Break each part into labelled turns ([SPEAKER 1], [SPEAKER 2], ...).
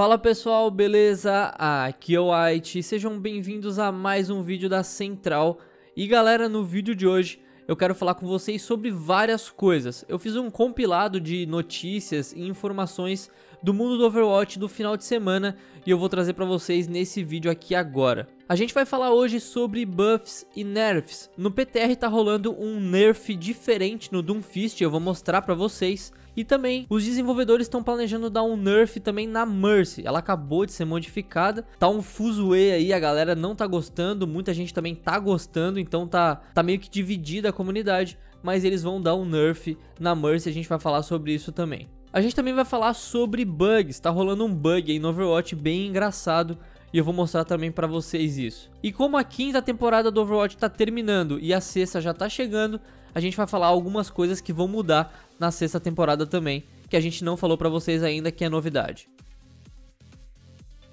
[SPEAKER 1] Fala pessoal, beleza? Aqui é o White, sejam bem-vindos a mais um vídeo da Central. E galera, no vídeo de hoje eu quero falar com vocês sobre várias coisas. Eu fiz um compilado de notícias e informações do mundo do Overwatch do final de semana e eu vou trazer para vocês nesse vídeo aqui agora. A gente vai falar hoje sobre buffs e nerfs. No PTR tá rolando um nerf diferente no Doomfist, eu vou mostrar para vocês. E também, os desenvolvedores estão planejando dar um nerf também na Mercy. Ela acabou de ser modificada. Tá um fuzuê aí, a galera não tá gostando. Muita gente também tá gostando, então tá, tá meio que dividida a comunidade. Mas eles vão dar um nerf na Mercy, a gente vai falar sobre isso também. A gente também vai falar sobre bugs. Tá rolando um bug aí no Overwatch bem engraçado e eu vou mostrar também para vocês isso. E como a quinta temporada do Overwatch tá terminando e a sexta já tá chegando, a gente vai falar algumas coisas que vão mudar na sexta temporada também, que a gente não falou para vocês ainda que é novidade.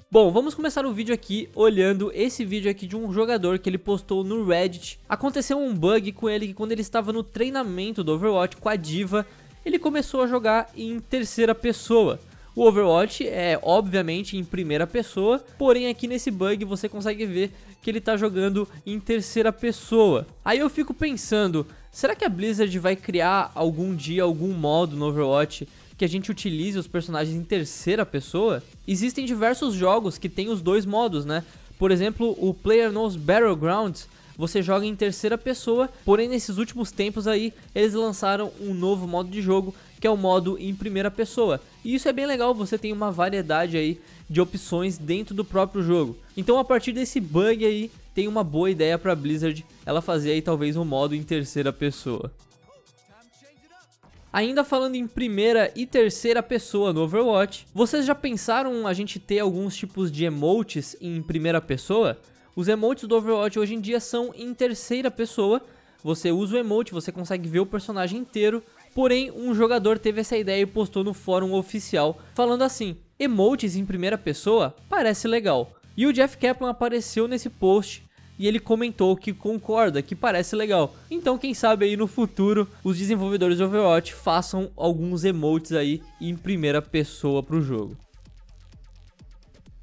[SPEAKER 1] Bom, vamos começar o vídeo aqui olhando esse vídeo aqui de um jogador que ele postou no Reddit. Aconteceu um bug com ele que quando ele estava no treinamento do Overwatch com a Diva, ele começou a jogar em terceira pessoa. O Overwatch é obviamente em primeira pessoa, porém aqui nesse bug você consegue ver que ele está jogando em terceira pessoa. Aí eu fico pensando, será que a Blizzard vai criar algum dia algum modo no Overwatch que a gente utilize os personagens em terceira pessoa? Existem diversos jogos que tem os dois modos, né? Por exemplo, o PlayerUnknown's Battlegrounds você joga em terceira pessoa, porém nesses últimos tempos aí eles lançaram um novo modo de jogo que é o modo em primeira pessoa. E isso é bem legal, você tem uma variedade aí de opções dentro do próprio jogo. Então a partir desse bug aí, tem uma boa ideia para Blizzard ela fazer aí talvez um modo em terceira pessoa. Ainda falando em primeira e terceira pessoa no Overwatch, vocês já pensaram a gente ter alguns tipos de emotes em primeira pessoa? Os emotes do Overwatch hoje em dia são em terceira pessoa. Você usa o emote, você consegue ver o personagem inteiro. Porém, um jogador teve essa ideia e postou no fórum oficial, falando assim: emotes em primeira pessoa parece legal. E o Jeff Kaplan apareceu nesse post e ele comentou que concorda, que parece legal. Então, quem sabe aí no futuro os desenvolvedores de Overwatch façam alguns emotes aí em primeira pessoa para o jogo.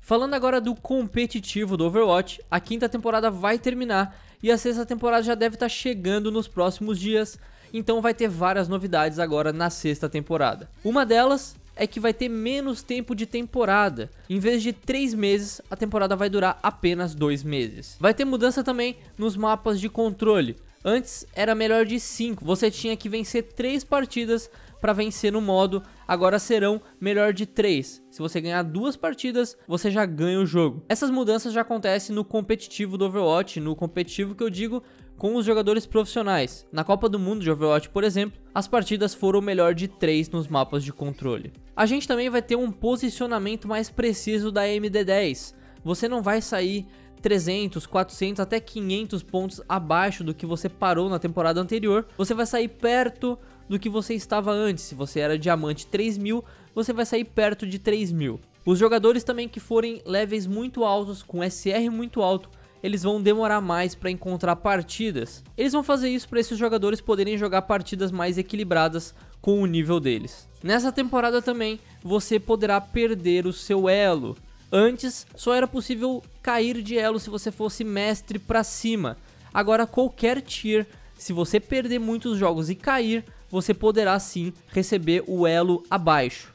[SPEAKER 1] Falando agora do competitivo do Overwatch, a quinta temporada vai terminar e a sexta temporada já deve estar tá chegando nos próximos dias, então vai ter várias novidades agora na sexta temporada. Uma delas é que vai ter menos tempo de temporada. Em vez de 3 meses, a temporada vai durar apenas 2 meses. Vai ter mudança também nos mapas de controle. Antes era melhor de 5, você tinha que vencer 3 partidas para vencer no modo, agora serão melhor de 3. Se você ganhar duas partidas, você já ganha o jogo. Essas mudanças já acontecem no competitivo do Overwatch, no competitivo que eu digo com os jogadores profissionais. Na Copa do Mundo de Overwatch, por exemplo, as partidas foram melhor de 3 nos mapas de controle. A gente também vai ter um posicionamento mais preciso da MD10. Você não vai sair 300, 400 até 500 pontos abaixo do que você parou na temporada anterior. Você vai sair perto do que você estava antes. Se você era diamante 3000, você vai sair perto de 3000. Os jogadores também que forem levels muito altos, com SR muito alto, eles vão demorar mais para encontrar partidas. Eles vão fazer isso para esses jogadores poderem jogar partidas mais equilibradas com o nível deles. Nessa temporada também, você poderá perder o seu elo. Antes, só era possível cair de elo se você fosse mestre para cima. Agora, qualquer tier, se você perder muitos jogos e cair, você poderá sim receber o elo abaixo.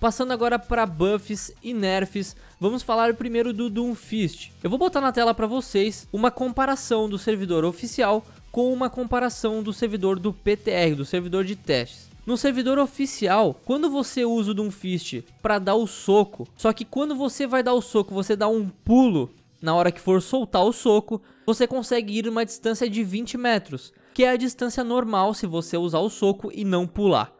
[SPEAKER 1] Passando agora para buffs e nerfs, vamos falar primeiro do Doomfist. Eu vou botar na tela para vocês uma comparação do servidor oficial com uma comparação do servidor do PTR, do servidor de testes. No servidor oficial, quando você usa o Doomfist para dar o soco, só que quando você vai dar o soco, você dá um pulo na hora que for soltar o soco, você consegue ir uma distância de 20 metros que é a distância normal se você usar o soco e não pular.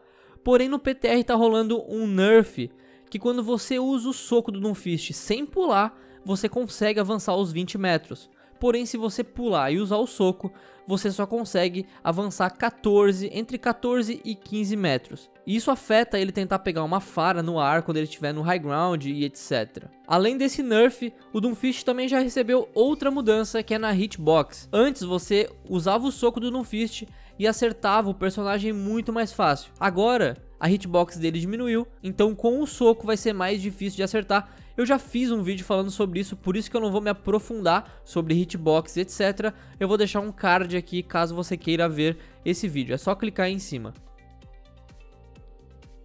[SPEAKER 1] Porém no PTR tá rolando um nerf, que quando você usa o soco do Doomfist sem pular, você consegue avançar os 20 metros. Porém, se você pular e usar o soco, você só consegue avançar 14, entre 14 e 15 metros. E isso afeta ele tentar pegar uma fara no ar quando ele estiver no high ground e etc. Além desse nerf, o Doomfist também já recebeu outra mudança que é na hitbox. Antes você usava o soco do Doomfist e acertava o personagem muito mais fácil. Agora, a hitbox dele diminuiu, então com o soco vai ser mais difícil de acertar. Eu já fiz um vídeo falando sobre isso, por isso que eu não vou me aprofundar sobre hitbox, etc. Eu vou deixar um card aqui caso você queira ver esse vídeo, é só clicar aí em cima.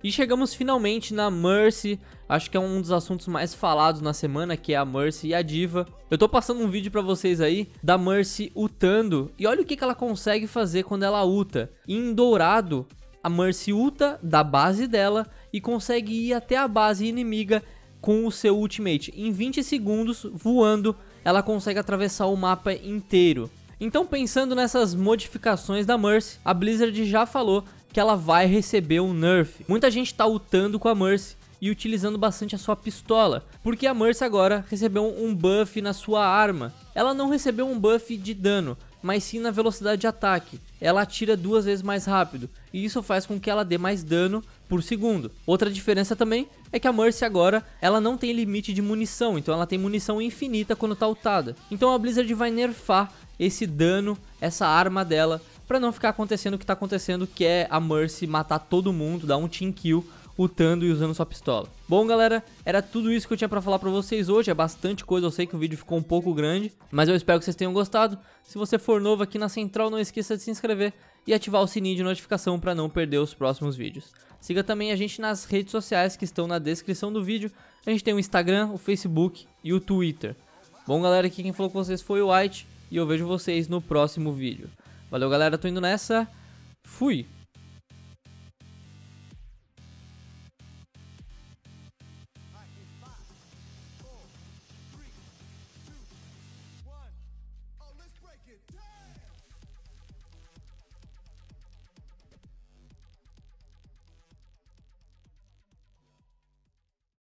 [SPEAKER 1] E chegamos finalmente na Mercy, acho que é um dos assuntos mais falados na semana, que é a Mercy e a Diva. Eu tô passando um vídeo pra vocês aí da Mercy utando, e olha o que, que ela consegue fazer quando ela uta. Em dourado, a Mercy ulta da base dela e consegue ir até a base inimiga com o seu ultimate. Em 20 segundos, voando, ela consegue atravessar o mapa inteiro. Então pensando nessas modificações da Mercy, a Blizzard já falou que ela vai receber um nerf. Muita gente tá lutando com a Mercy e utilizando bastante a sua pistola, porque a Mercy agora recebeu um buff na sua arma. Ela não recebeu um buff de dano, mas sim na velocidade de ataque. Ela atira duas vezes mais rápido, e isso faz com que ela dê mais dano por segundo. Outra diferença também é que a Mercy agora, ela não tem limite de munição, então ela tem munição infinita quando tá ultada. Então a Blizzard vai nerfar esse dano, essa arma dela, para não ficar acontecendo o que tá acontecendo, que é a Mercy matar todo mundo, dar um team kill lutando e usando sua pistola. Bom, galera, era tudo isso que eu tinha para falar para vocês hoje. É bastante coisa, eu sei que o vídeo ficou um pouco grande, mas eu espero que vocês tenham gostado. Se você for novo aqui na Central, não esqueça de se inscrever e ativar o sininho de notificação para não perder os próximos vídeos. Siga também a gente nas redes sociais que estão na descrição do vídeo. A gente tem o Instagram, o Facebook e o Twitter. Bom, galera, aqui quem falou com vocês foi o White e eu vejo vocês no próximo vídeo. Valeu, galera, tô indo nessa. Fui!